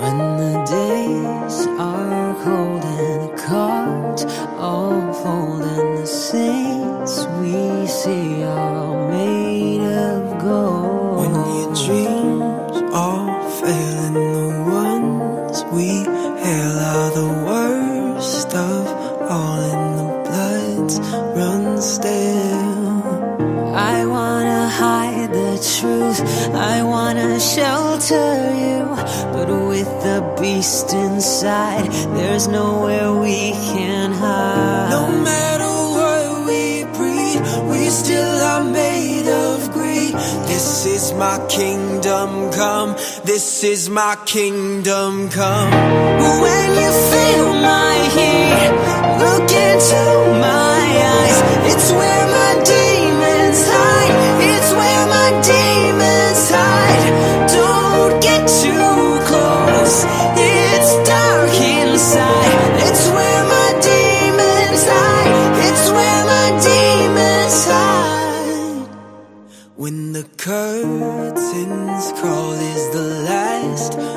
When the days are cold and the cards all fold and the saints we see are all made of gold. When your dreams all fail and the ones we hail are the worst of truth, I wanna shelter you. But with the beast inside, there's nowhere we can hide. No matter what we breed, we still are made of greed. This is my kingdom come. This is my kingdom come. When you When the curtains crawl is the last